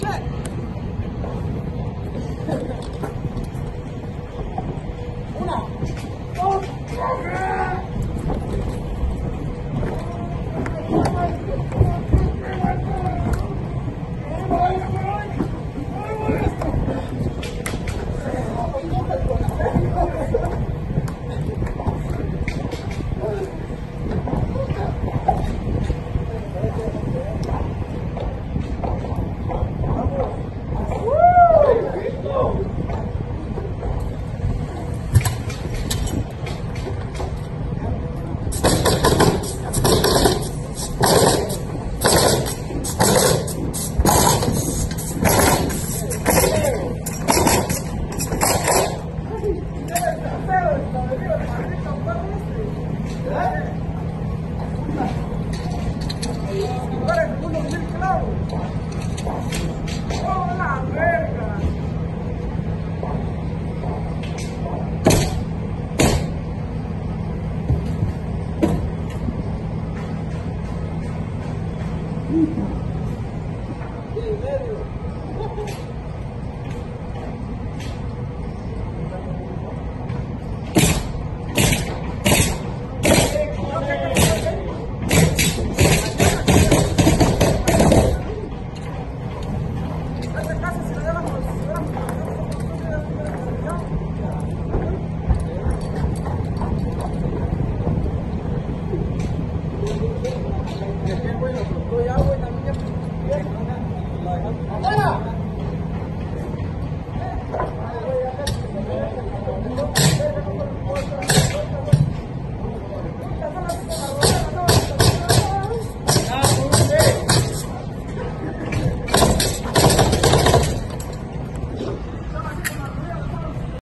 check. Gracias.